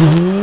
mhm